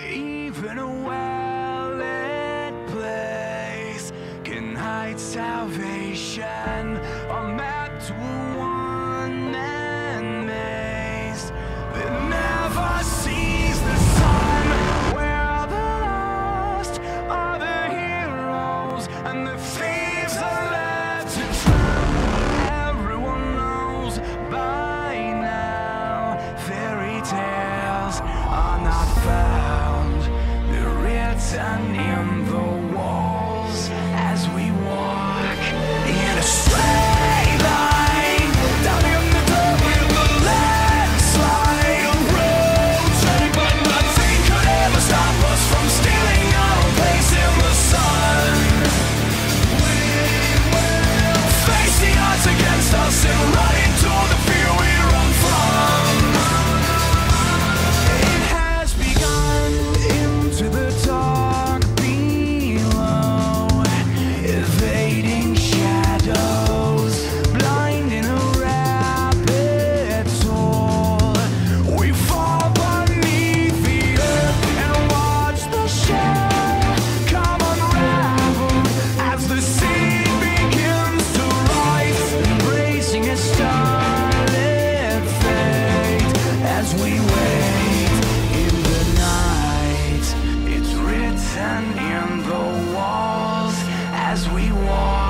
even away as we walk.